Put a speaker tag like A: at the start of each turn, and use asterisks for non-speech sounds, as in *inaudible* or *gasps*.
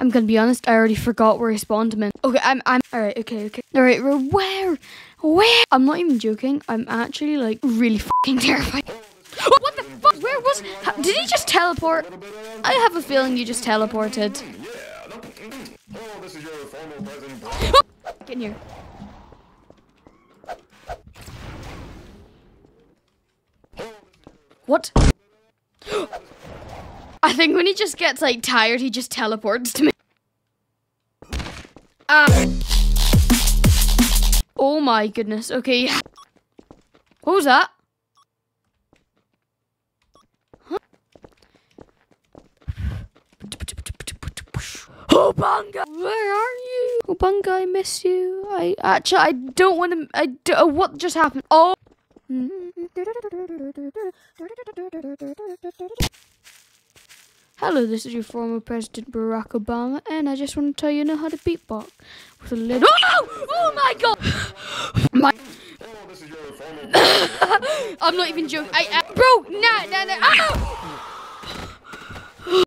A: I'm gonna be honest, I already forgot where he spawned him in. Okay, I'm, I'm, alright, okay, okay. Alright, where, where? I'm not even joking. I'm actually like really fucking *laughs* terrified. what the fuck? Where was, did he just teleport? I have a feeling you just teleported. Get in here. What? I think when he just gets like tired, he just teleports to me. Ah. Oh my goodness. Okay. What was that? Huh? Where are you? Obunga, I miss you. I actually, I don't want to. I do, uh, what just happened? Oh. Hello, this is your former President Barack Obama, and I just want to tell you, know how to beatbox with a little. *gasps* Oh! Oh my God! *sighs* My. *coughs* I'm not even joking. I, I bro, nah, nah, nah. Ow!